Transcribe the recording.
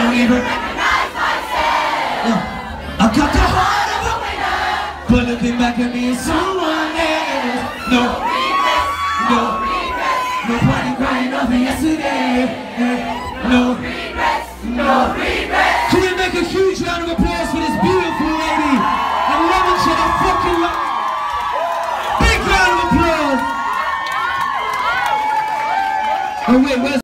don't uh, I got the heart of a winner, but looking back at me is someone else. No regrets, no regrets, no party crying over yesterday. No regrets, no regrets. Can we make a huge round of applause for this beautiful lady? I love it, shit. I fucking love. Big round of applause. Oh wait, where's